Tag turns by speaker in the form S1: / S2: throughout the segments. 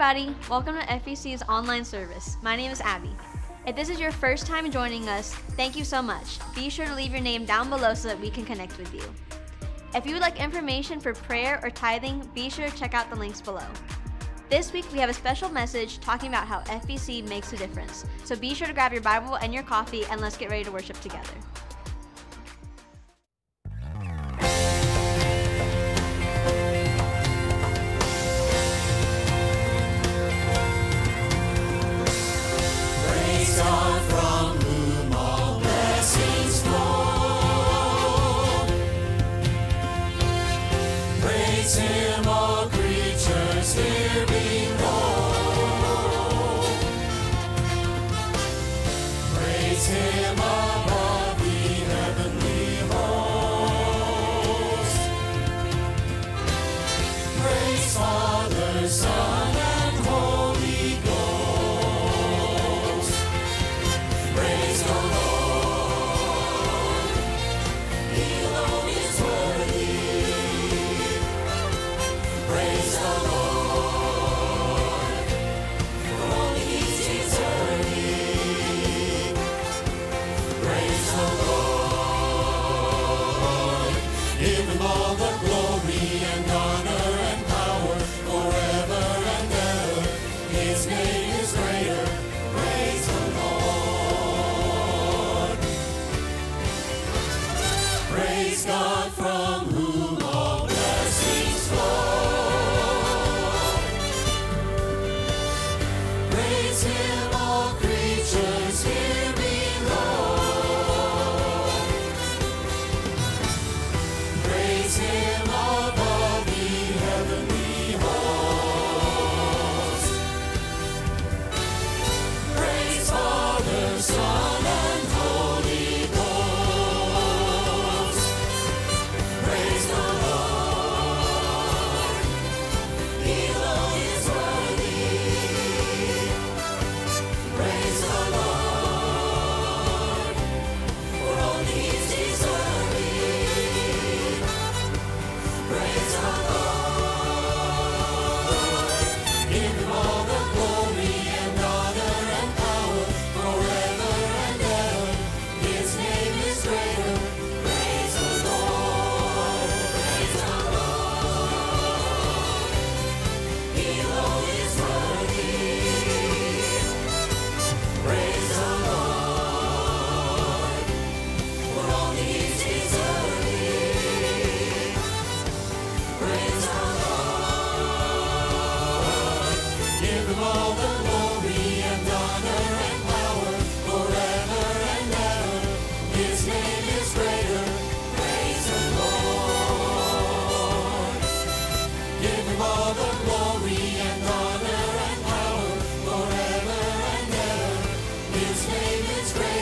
S1: Everybody, welcome to FBC's online service. My name is Abby. If this is your first time joining us, thank you so much. Be sure to leave your name down below so that we can connect with you. If you would like information for prayer or tithing, be sure to check out the links below. This week we have a special message talking about how FBC makes a difference. So be sure to grab your Bible and your coffee and let's get ready to worship together.
S2: His name is
S1: great.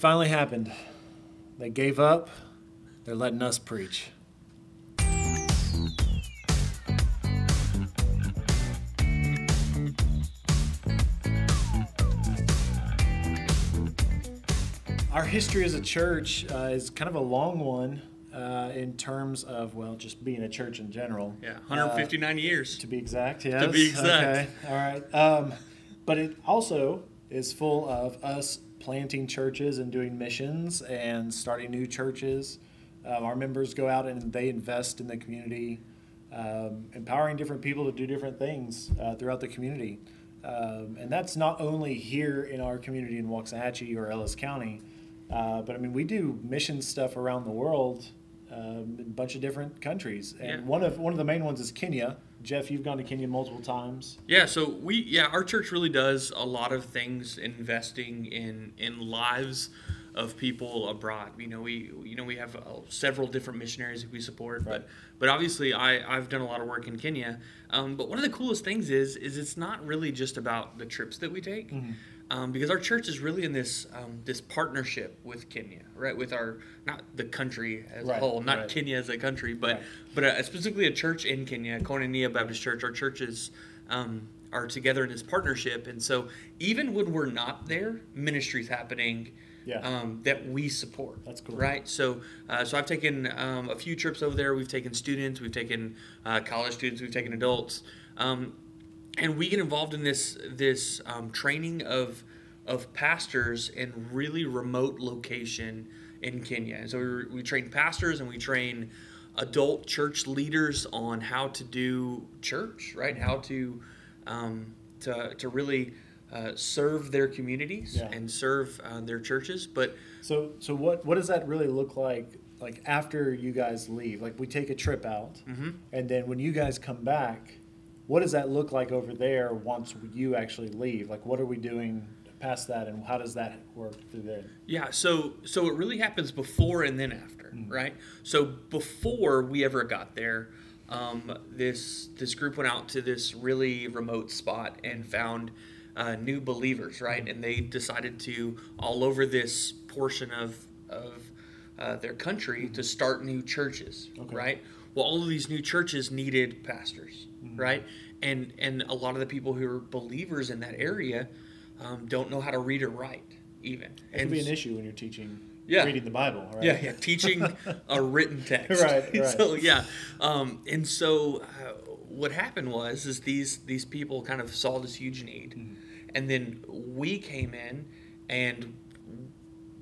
S1: finally happened. They gave up. They're letting us preach. Our history as a church uh, is kind of a long one uh, in terms of, well, just being a church in general.
S3: Yeah, 159 uh, years.
S1: To be exact, yes.
S3: To be exact.
S1: Okay, all right. Um, but it also is full of us planting churches and doing missions and starting new churches. Um, our members go out and they invest in the community, um, empowering different people to do different things uh, throughout the community.
S4: Um, and that's not only here in our community in Waxahachie or Ellis County, uh, but I mean, we do mission stuff around the world um, in a bunch of different countries. And
S3: yeah.
S4: one, of, one of the main ones is Kenya. Jeff, you've gone to Kenya multiple times.
S3: Yeah, so we yeah, our church really does a lot of things investing in in lives of people abroad. You know, we you know we have uh, several different missionaries that we support,
S4: Right.
S3: but but obviously I I've done a lot of work in Kenya. Um, but one of the coolest things is is it's not really just about the trips that we take. Um, because our church is really in this um, this partnership with Kenya, right? With our not the country as
S4: Right,
S3: a whole, not
S4: right.
S3: Kenya as a country, but
S4: Right.
S3: but uh, specifically a church in Kenya, Koinonia Baptist Church. Our churches um, are together in this partnership, and so even when we're not there, ministry's happening.
S4: Yeah.
S3: Um, that we support.
S4: That's cool.
S3: right? So, uh, so I've taken um, a few trips over there. We've taken students, we've taken uh, college students, we've taken adults, um, and we get involved in this this um, training of of pastors in really remote location in Kenya. And so we, we train pastors and we train adult church leaders on how to do church, right? How to um, to to really uh, serve their communities
S4: Yeah.
S3: and serve uh, their churches, but
S4: So, so what what does that really look like? Like after you guys leave, like we take a trip out,
S3: Mm-hmm.
S4: and then when you guys come back, what does that look like over there once you actually leave? Like, what are we doing past that, and how does that work through there?
S3: Yeah, so so it really happens before and then after, right? So before we ever got there, um, this this group went out to this really remote spot and found uh, new believers, right? And they decided to all over this portion of of uh, their country to start new churches,
S4: Okay.
S3: right? Well, all of these new churches needed pastors, right? And and a lot of the people who are believers in that area um, don't know how to read or write, even.
S4: It
S3: and
S4: can be an issue when you're teaching,
S3: Yeah.
S4: reading the Bible, right?
S3: yeah, yeah, teaching a written text.
S4: Right, right.
S3: So yeah, um, and so uh, what happened was is these these people kind of saw this huge need,
S4: Mm-hmm.
S3: and then we came in and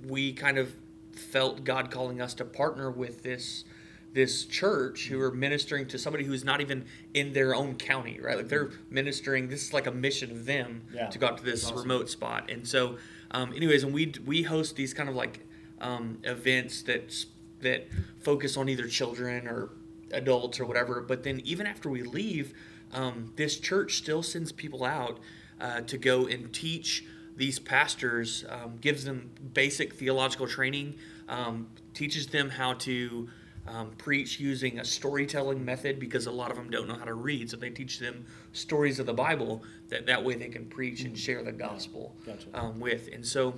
S3: we kind of felt God calling us to partner with this this church who are ministering to somebody who's not even in their own county, right? Like they're ministering. This is like a mission of them
S4: Yeah,
S3: to go out to this
S4: awesome.
S3: remote spot. And so, um, anyways, and we we host these kind of like um, events that that focus on either children or adults or whatever. But then even after we leave, um, this church still sends people out uh, to go and teach these pastors, um, gives them basic theological training, um, teaches them how to um, preach using a storytelling method because a lot of them don't know how to read. So they teach them stories of the Bible that that way they can preach and share the gospel
S4: Gotcha.
S3: um, with. And so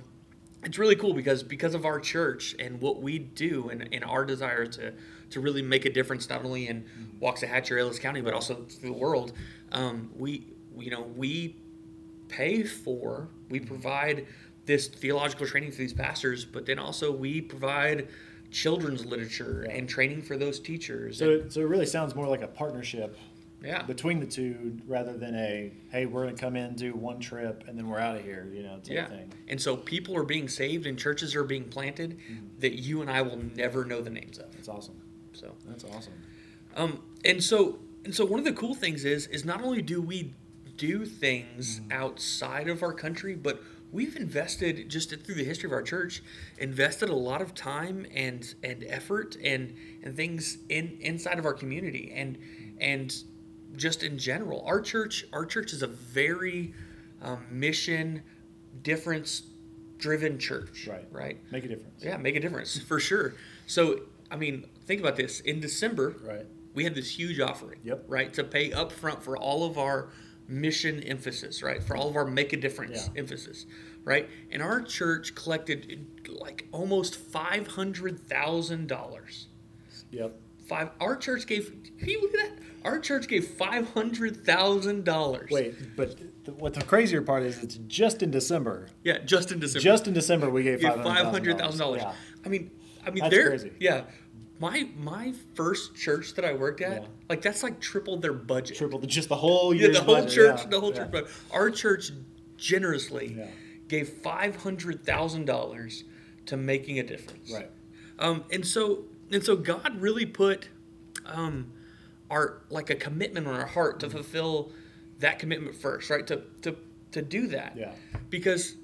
S3: it's really cool because because of our church and what we do and, and our desire to to really make a difference not only in Waxahachie or Ellis County but also through the world, um, we you know we pay for we provide this theological training for these pastors, but then also we provide children's literature and training for those teachers.
S4: So, it, so it really sounds more like a partnership
S3: yeah,
S4: between the two rather than a hey, we're going to come in, do one trip, and then we're out of here, you know, type
S3: yeah.
S4: thing.
S3: And so people are being saved and churches are being planted that you and I will never know the names of.
S4: That's awesome.
S3: So.
S4: That's awesome.
S3: Um, and so and so one of the cool things is is not only do we do things outside of our country, but we've invested just through the history of our church, invested a lot of time and and effort and and things in inside of our community and and just in general. Our church our church is a very um, mission difference driven church.
S4: Right.
S3: Right.
S4: Make a difference.
S3: Yeah, make a difference for sure. So, I mean, think about this. In December,
S4: Right.
S3: we had this huge offering,
S4: Yep.
S3: right, to pay up front for all of our mission emphasis, right, for all of our make a difference
S4: Yeah.
S3: emphasis, right. And our church collected like almost five hundred thousand dollars.
S4: Yep.
S3: Five. Our church gave. Can you look at that? Our church gave five hundred thousand dollars.
S4: Wait, but what the crazier part is, it's just in December.
S3: Yeah, just in December.
S4: Just in December, we gave
S3: Yeah,
S4: five hundred
S3: thousand dollars. I mean, I mean,
S4: That's
S3: they're
S4: crazy.
S3: yeah. My my first church that I worked at,
S4: Yeah.
S3: like that's like tripled their budget.
S4: Triple the, just the whole
S3: year.
S4: yeah,
S3: the whole
S4: budget,
S3: church,
S4: yeah,
S3: the whole
S4: yeah.
S3: church. But our church generously gave five hundred thousand dollars to making a difference.
S4: Right.
S3: Um, and so and so God really put um, our like a commitment on our heart to fulfill that commitment first, right? To to to do that.
S4: Yeah.
S3: Because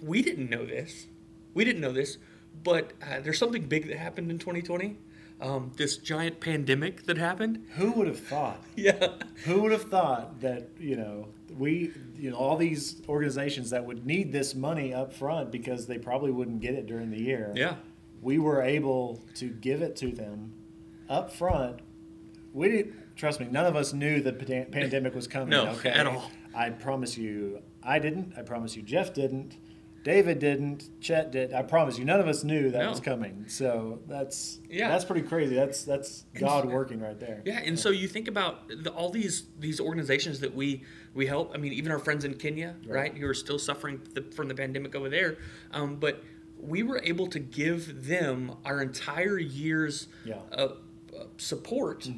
S3: we didn't know this. We didn't know this, but uh, there's something big that happened in 2020. Um, this giant pandemic that happened.
S4: Who would have thought?
S3: Yeah.
S4: Who would have thought that you know we you know all these organizations that would need this money up front because they probably wouldn't get it during the year.
S3: Yeah.
S4: We were able to give it to them up front. We didn't trust me. None of us knew the pandemic was coming.
S3: No,
S4: okay?
S3: at all.
S4: I promise you, I didn't. I promise you, Jeff didn't. David didn't. Chet did. I promise you, none of us knew that
S3: No.
S4: was coming. So that's
S3: Yeah.
S4: that's pretty crazy. That's that's God working right there.
S3: Yeah, and so you think about the, all these these organizations that we we help. I mean, even our friends in Kenya, right,
S4: Right.
S3: who are still suffering the, from the pandemic over there. Um, but we were able to give them our entire year's
S4: Yeah.
S3: uh, support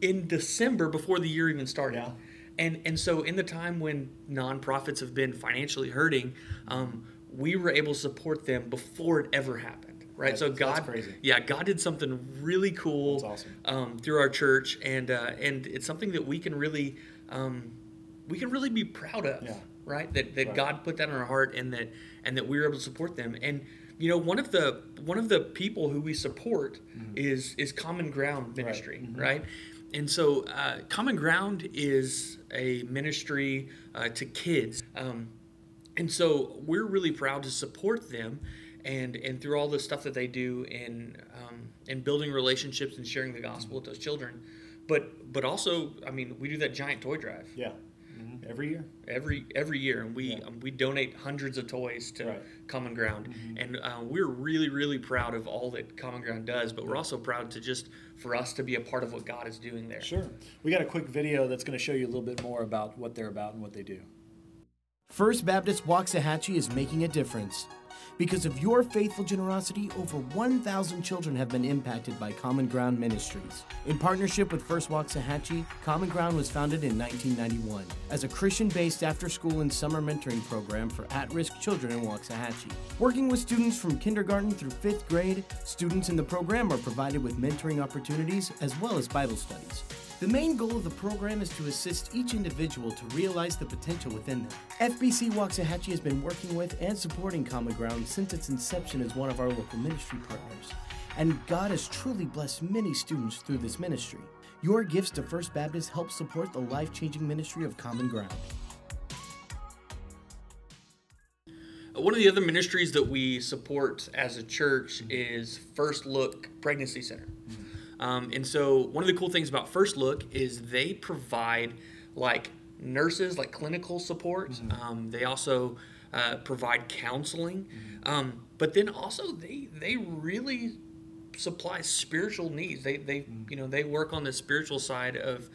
S3: in December before the year even started.
S4: Yeah.
S3: And and so in the time when nonprofits have been financially hurting, um, we were able to support them before it ever happened. Right.
S4: That-
S3: so
S4: that's
S3: God,
S4: crazy.
S3: yeah, God did something really cool
S4: That's awesome.
S3: um, through our church, and uh, and it's something that we can really um, we can really be proud of,
S4: Yeah.
S3: right? That that
S4: Right.
S3: God put that in our heart, and that and that we were able to support them. And you know, one of the one of the people who we support is is Common Ground Ministry, right? And so, uh, Common Ground is a ministry uh, to kids. Um, and so we're really proud to support them and and through all the stuff that they do in um, in building relationships and sharing the gospel with those children but but also i mean we do that giant toy drive
S4: Yeah. hmm Every year.
S3: every every year and we
S4: Yeah.
S3: um, we donate hundreds of toys to
S4: Right.
S3: common ground and uh, we're really really proud of all that common ground does but we're also proud to just for us to be a part of what god is doing there
S4: Sure. We got a quick video that's going to show you a little bit more about what they're about and what they do.
S5: First Baptist Waxahachie is making a difference. Because of your faithful generosity, over 1,000 children have been impacted by Common Ground Ministries. In partnership with First Waxahachie, Common Ground was founded in 1991 as a Christian based after school and summer mentoring program for at risk children in Waxahachie. Working with students from kindergarten through fifth grade, students in the program are provided with mentoring opportunities as well as Bible studies. The main goal of the program is to assist each individual to realize the potential within them. FBC Waxahachie has been working with and supporting Common Ground since its inception as one of our local ministry partners. And God has truly blessed many students through this ministry. Your gifts to First Baptist help support the life changing ministry of Common Ground.
S3: One of the other ministries that we support as a church is First Look Pregnancy Center. Um, and so, one of the cool things about First Look is they provide like nurses, like clinical support. Um, they also uh, provide counseling, um, but then also they they really supply spiritual needs. They they you know they work on the spiritual side of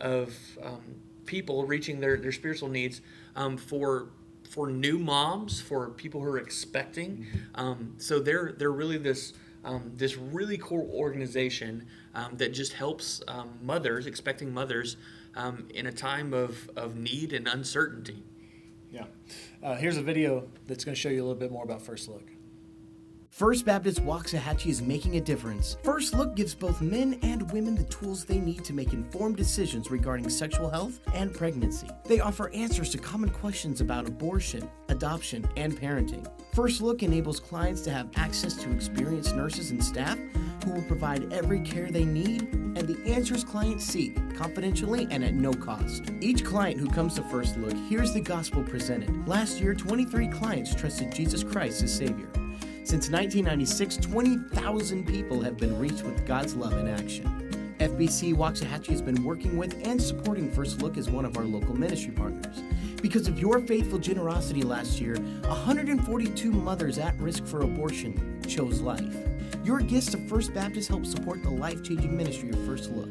S3: of um, people reaching their their spiritual needs um, for for new moms, for people who are expecting. Um, so they're they're really this um, this really cool organization um, that just helps um, mothers, expecting mothers, um, in a time of, of need and uncertainty.
S4: Yeah. Uh, here's a video that's going to show you a little bit more about First Look.
S5: First Baptist Waxahachie is making a difference. First Look gives both men and women the tools they need to make informed decisions regarding sexual health and pregnancy. They offer answers to common questions about abortion, adoption, and parenting. First Look enables clients to have access to experienced nurses and staff who will provide every care they need and the answers clients seek confidentially and at no cost. Each client who comes to First Look hears the gospel presented. Last year, 23 clients trusted Jesus Christ as Savior. Since 1996, 20,000 people have been reached with God's love in action. FBC Waxahachie has been working with and supporting First Look as one of our local ministry partners. Because of your faithful generosity last year, 142 mothers at risk for abortion chose life. Your gifts to First Baptist help support the life changing ministry of First Look.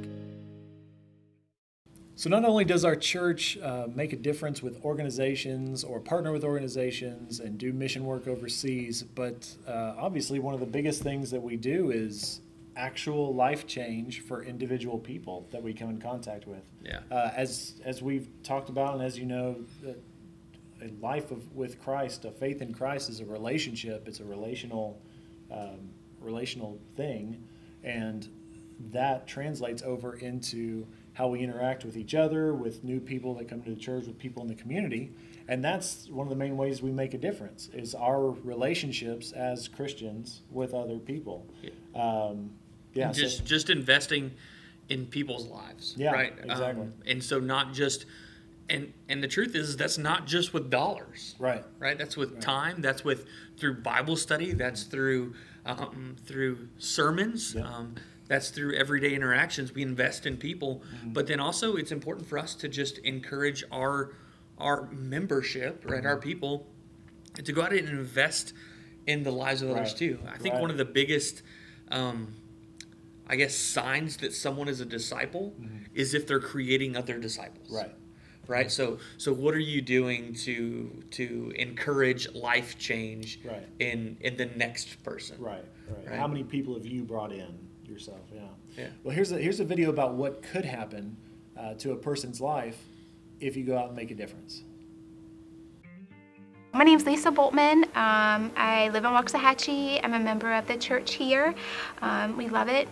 S4: So, not only does our church uh, make a difference with organizations or partner with organizations and do mission work overseas, but uh, obviously, one of the biggest things that we do is actual life change for individual people that we come in contact with.
S3: Yeah.
S4: Uh, as as we've talked about, and as you know, a life of with Christ, a faith in Christ, is a relationship. It's a relational, um, relational thing, and that translates over into how we interact with each other, with new people that come to the church, with people in the community. And that's one of the main ways we make a difference is our relationships as Christians with other people. Um, yeah, so-
S3: just just investing in people's lives
S4: Yeah,
S3: right
S4: exactly.
S3: Um, and so not just and and the truth is that's not just with dollars
S4: right.
S3: right that's with time that's with through bible study that's through um, through sermons
S4: Yeah.
S3: um, that's through everyday interactions we invest in people
S4: Mm-hmm.
S3: but then also it's important for us to just encourage our our membership right
S4: Mm-hmm.
S3: our people to go out and invest in the lives of others
S4: Right.
S3: too i think
S4: Right.
S3: one of the biggest um, I guess signs that someone is a disciple is if they're creating other disciples.
S4: Mm-hmm. Right.
S3: Right. So so what are you doing to to encourage life change
S4: Right.
S3: in in the next person?
S4: Right, right.
S3: Right.
S4: How many people have you brought in yourself? Yeah.
S3: Yeah.
S4: Well, here's a here's a video about what could happen uh, to a person's life if you go out and make a difference.
S6: My name's Lisa Boltman. Um, I live in Waxahachie. I'm a member of the church here. Um, we love it.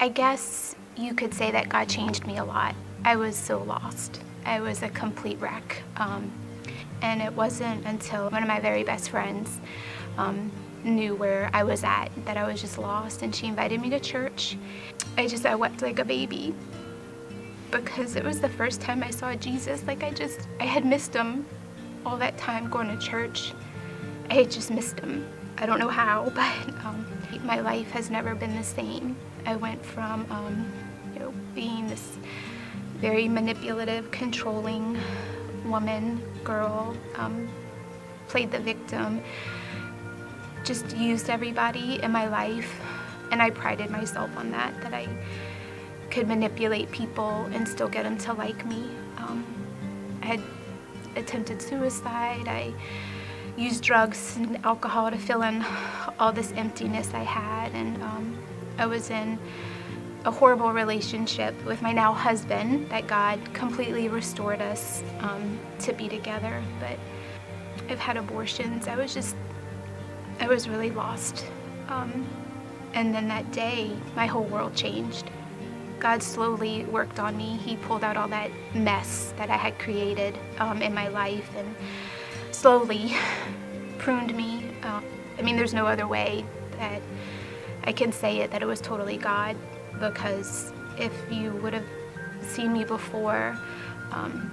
S6: I guess you could say that God changed me a lot. I was so lost. I was a complete wreck. Um, and it wasn't until one of my very best friends um, knew where I was at that I was just lost, and she invited me to church. I just I wept like a baby because it was the first time I saw Jesus. Like I just I had missed him all that time going to church. I had just missed him. I don't know how, but um, my life has never been the same. I went from um, you know being this very manipulative, controlling woman, girl, um, played the victim, just used everybody in my life, and I prided myself on that. That I could manipulate people and still get them to like me. Um, I had attempted suicide. I used drugs and alcohol to fill in all this emptiness I had, and um, I was in a horrible relationship with my now husband that God completely restored us um, to be together. But I've had abortions. I was just, I was really lost. Um, and then that day, my whole world changed. God slowly worked on me. He pulled out all that mess that I had created um, in my life and slowly pruned me. Uh, I mean, there's no other way that I can say it that it was totally God because if you would have seen me before, um,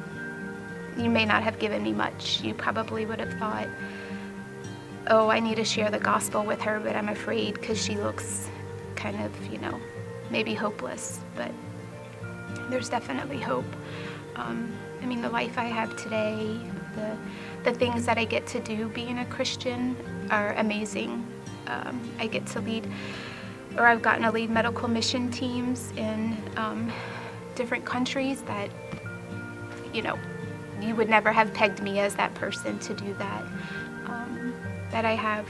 S6: you may not have given me much. You probably would have thought, oh, I need to share the gospel with her, but I'm afraid because she looks kind of, you know, maybe hopeless. But there's definitely hope. Um, I mean, the life I have today, the the things that I get to do being a Christian are amazing. Um, I get to lead, or I've gotten to lead medical mission teams in um, different countries that, you know, you would never have pegged me as that person to do that. Um, that I have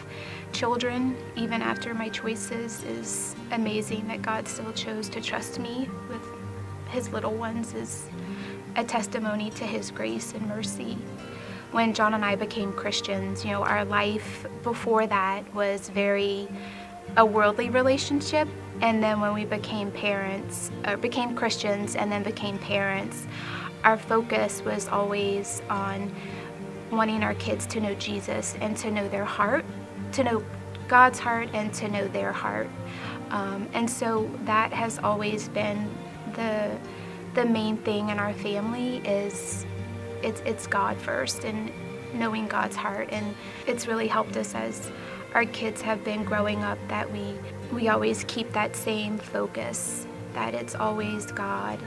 S6: children, even after my choices, is amazing that God still chose to trust me with his little ones is a testimony to his grace and mercy. When John and I became Christians, you know, our life before that was very a worldly relationship. And then when we became parents, or became Christians and then became parents, our focus was always on wanting our kids to know Jesus and to know their heart, to know God's heart and to know their heart. Um, and so that has always been the the main thing in our family is it's it's God first and knowing God's heart and it's really helped us as our kids have been growing up that we we always keep that same focus that it's always God.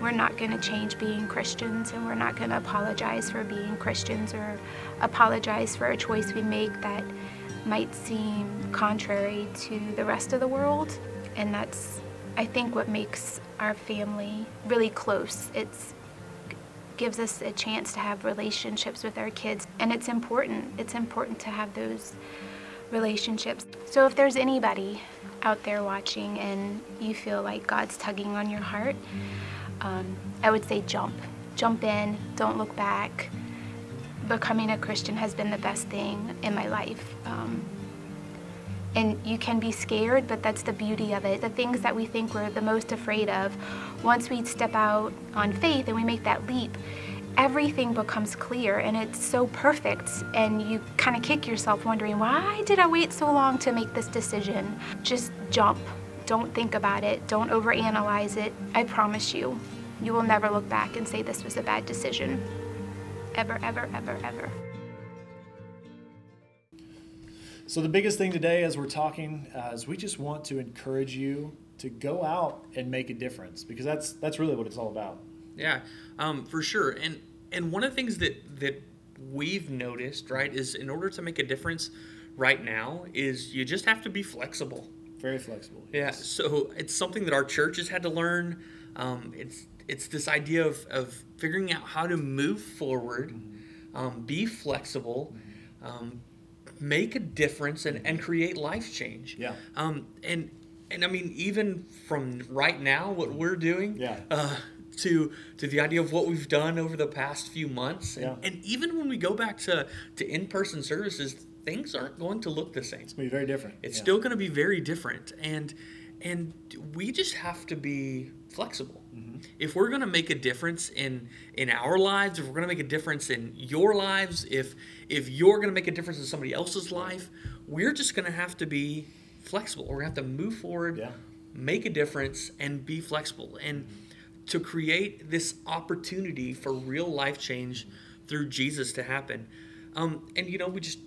S6: We're not going to change being Christians and we're not going to apologize for being Christians or apologize for a choice we make that might seem contrary to the rest of the world and that's I think what makes our family really close. It's gives us a chance to have relationships with our kids and it's important. It's important to have those relationships. So if there's anybody out there watching and you feel like God's tugging on your heart, um, I would say jump. Jump in, don't look back. Becoming a Christian has been the best thing in my life. Um, and you can be scared, but that's the beauty of it. The things that we think we're the most afraid of once we step out on faith and we make that leap, everything becomes clear and it's so perfect and you kind of kick yourself wondering why did i wait so long to make this decision just jump don't think about it don't overanalyze it i promise you you will never look back and say this was a bad decision ever ever ever ever
S4: So the biggest thing today, as we're talking, uh, is we just want to encourage you to go out and make a difference because that's that's really what it's all about.
S3: Yeah, um, for sure. And and one of the things that that we've noticed, right, is in order to make a difference right now, is you just have to be flexible.
S4: Very flexible.
S3: Yeah. So it's something that our church has had to learn. Um, it's it's this idea of, of figuring out how to move forward, um, be flexible, um, make a difference, and, and create life change.
S4: Yeah.
S3: Um, and and I mean, even from right now, what we're doing.
S4: Yeah.
S3: Uh, to to the idea of what we've done over the past few months, and,
S4: Yeah.
S3: and even when we go back to to in person services, things aren't going to look the same
S4: It's gonna be very different.
S3: it's
S4: Yeah.
S3: still going to be very different and and we just have to be flexible
S4: Mm-hmm.
S3: if we're going to make a difference in in our lives if we're going to make a difference in your lives if if you're going to make a difference in somebody else's life we're just going to have to be flexible we're going to have to move forward
S4: Yeah.
S3: make a difference and be flexible and to create this opportunity for real life change through jesus to happen um, and you know we just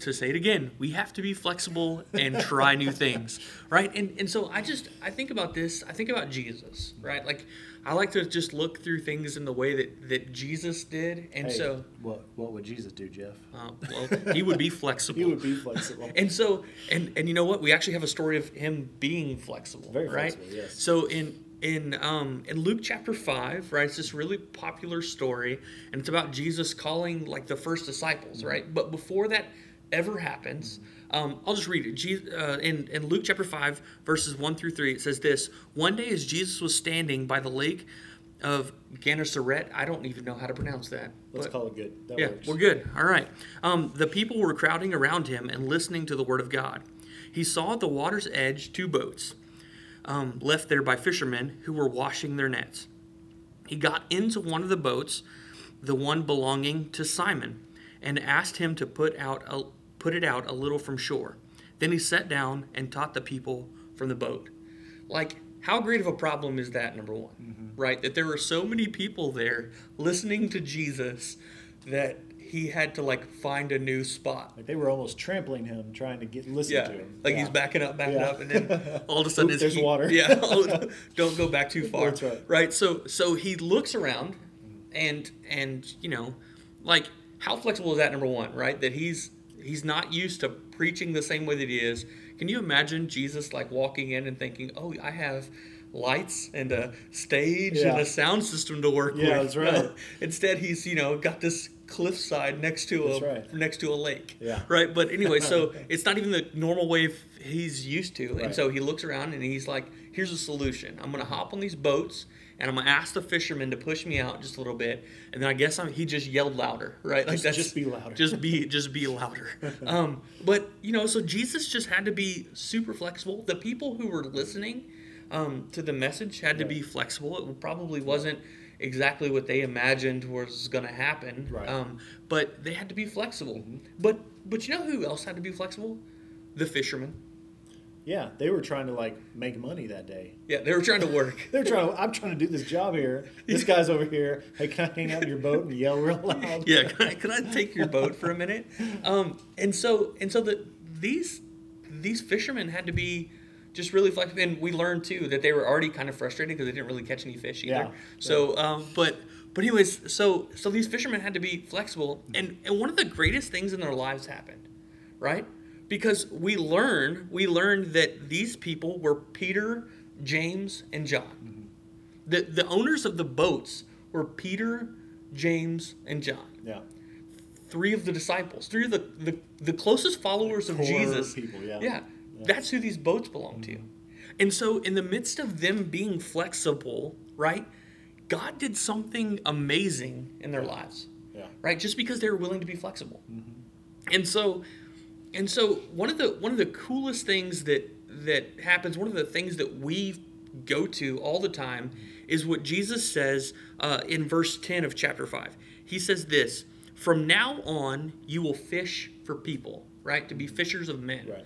S3: to say it again, we have to be flexible and try new things, right? And and so I just I think about this. I think about Jesus, right? Like I like to just look through things in the way that that Jesus did, and
S4: Hey,
S3: so
S4: what what would Jesus do, Jeff?
S3: uh, well, he would be flexible.
S4: He would be flexible.
S3: And so, and and you know what? We actually have a story of him being flexible,
S4: Very
S3: right?
S4: flexible, yes.
S3: So in in um in Luke chapter five, right? It's this really popular story, and it's about Jesus calling like the first disciples,
S4: Mm-hmm.
S3: right? But before that ever happens, um, I'll just read it. Je- uh, in in Luke chapter five, verses one through three, it says this: One day, as Jesus was standing by the lake of Gennesaret, I don't even know how to pronounce that.
S4: Let's
S3: but-
S4: call it good. That
S3: yeah,
S4: works.
S3: we're good. All right. Um, the people were crowding around him and listening to the word of God. He saw at the water's edge two boats um, left there by fishermen who were washing their nets. He got into one of the boats, the one belonging to Simon, and asked him to put out a, put it out a little from shore. Then he sat down and taught the people from the boat. Like, how great of a problem is that? Number one, mm-hmm. right? That there were so many people there listening to Jesus that he had to like find a new spot.
S4: Like they were almost trampling him, trying to get listen
S3: Yeah,
S4: to him.
S3: like
S4: Yeah.
S3: he's backing up, backing
S4: Yeah.
S3: up, and then all of a sudden
S4: Oop, there's
S3: he-
S4: water.
S3: Yeah, oh, don't go back too far.
S4: That's right.
S3: Right. So so he looks around, mm-hmm. and and you know, like how flexible is that? Number one, right? That he's he's not used to preaching the same way that he is. Can you imagine Jesus like walking in and thinking, "Oh, I have." Lights and a stage and a sound system to work
S4: Yeah,
S3: with.
S4: Yeah, that's right.
S3: Instead, he's you know got this cliffside next to
S4: That's
S3: a
S4: right.
S3: next to a lake.
S4: Yeah.
S3: Right. But anyway, so it's not even the normal way he's used to. And
S4: Right.
S3: so he looks around and he's like, here's a solution. I'm going to hop on these boats and I'm to ask the fisherman to push me out just a little bit. And then I guess I'm, he just yelled louder, right? Like
S4: Just- just be louder.
S3: Just be, just be louder. um, but, you know, so Jesus just had to be super flexible. The people who were listening um, to the message had to be flexible. It probably wasn't exactly what they imagined was going to happen.
S4: Right.
S3: Um, but they had to be flexible.
S4: Mm-hmm.
S3: But but you know who else had to be flexible? The fishermen.
S4: Yeah, they were trying to like make money that day.
S3: Yeah, they were trying to work.
S4: they were trying. To, I'm trying to do this job here. This guy's over here. Hey, can I hang out in your boat and yell real loud?
S3: yeah, can I, can I take your boat for a minute? Um, and so and so the these these fishermen had to be just really flexible. And we learned too that they were already kind of frustrated because they didn't really catch any fish either.
S4: Yeah,
S3: So, um, but but anyways, so so these fishermen had to be flexible, and and one of the greatest things in their lives happened, right? Because we learn we learned that these people were Peter, James, and John. Mm-hmm. The the owners of the boats were Peter, James, and John
S4: Yeah.
S3: three of the disciples, three of the, the, the closest followers of Jesus.
S4: people, yeah.
S3: yeah. That's who these boats belong to. Mm-hmm. And so, in the midst of them being flexible, right, God did something amazing in their lives,
S4: Yeah.
S3: right? Just because they were willing to be flexible. Mm-hmm. And so, and so one of the one of the coolest things that that happens, one of the things that we go to all the time is what Jesus says uh, in verse 10 of chapter 5. He says this From now on, you will fish for people, right? To be fishers of men.
S4: Right.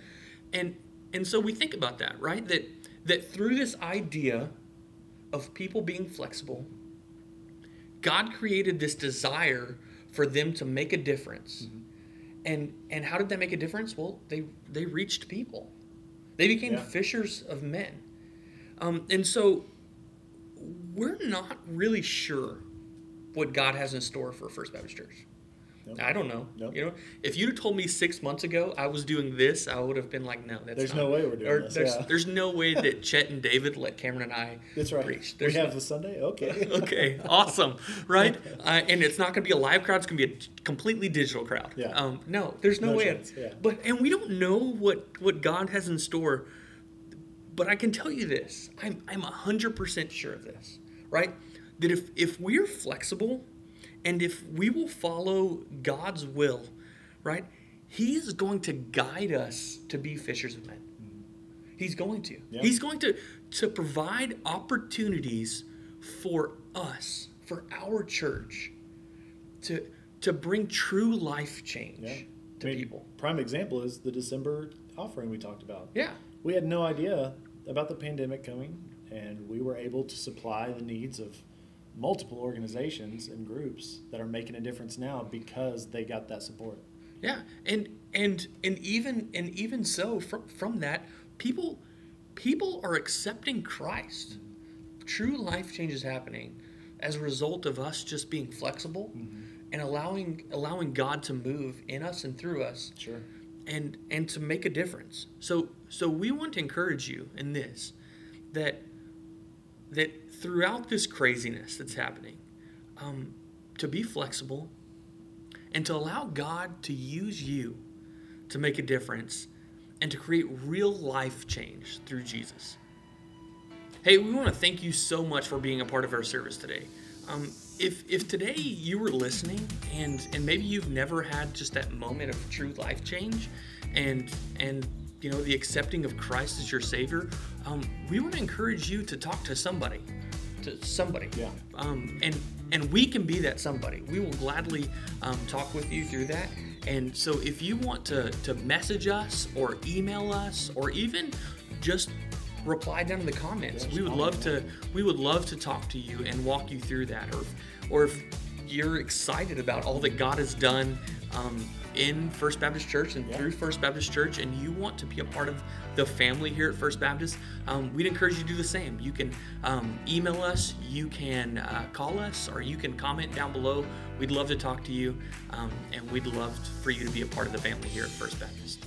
S3: And, and so we think about that, right? That, that through this idea of people being flexible, God created this desire for them to make a difference. And and how did that make a difference? Well, they they reached people. They became
S4: Yeah.
S3: fishers of men. Um, and so we're not really sure what God has in store for First Baptist Church.
S4: Nope.
S3: I don't know.
S4: Nope.
S3: You know, if you'd have told me six months ago I was doing this, I would have been like, no, that's
S4: There's
S3: not-
S4: no way we're doing
S3: or
S4: this,
S3: There's,
S4: yeah.
S3: there's no way that Chet and David let Cameron and I
S4: That's right.
S3: preach.
S4: we
S3: There's
S4: have
S3: no-
S4: the Sunday. Okay.
S3: okay, awesome, right? Uh, and it's not going to be a live crowd; it's going to be a completely digital crowd.
S4: Yeah.
S3: Um, no, there's no,
S4: No
S3: way.
S4: chance, yeah.
S3: But and we don't know what what God has in store. But I can tell you this: I'm I'm hundred percent sure of this, right? That if if we're flexible, and if we will follow God's will, right, He is going to guide us to be fishers of men. He's going to.
S4: Yeah.
S3: He's going to to provide opportunities for us, for our church, to to bring true life change
S4: Yeah.
S3: to
S4: I mean,
S3: people.
S4: Prime example is the December offering we talked about.
S3: Yeah.
S4: We had no idea about the pandemic coming, and we were able to supply the needs of multiple organizations and groups that are making a difference now because they got that support.
S3: Yeah, and and and even and even so from from that, people people are accepting Christ. Mm-hmm. True life change is happening as a result of us just being flexible mm-hmm. and allowing allowing God to move in us and through us
S4: Sure.
S3: and and to make a difference. So so we want to encourage you in this that that throughout this craziness that's happening, um, to be flexible and to allow God to use you to make a difference and to create real life change through Jesus. Hey, we want to thank you so much for being a part of our service today. Um, if, if today you were listening and, and maybe you've never had just that moment of true life change and and you know the accepting of Christ as your Savior, um, we want to encourage you to talk to somebody, to somebody.
S4: Yeah.
S3: Um, and and we can be that somebody. We will gladly um, talk with you through that. And so if you want to to message us or email us or even just reply down in the comments, we would love to we would love to talk to you and walk you through that. Or or if you're excited about all that God has done um, in First Baptist Church and
S4: Yeah.
S3: through First Baptist Church, and you want to be a part of the family here at First Baptist, um, we'd encourage you to do the same. You can um, email us, you can uh, call us, or you can comment down below. We'd love to talk to you, um, and we'd love for you to be a part of the family here at First Baptist.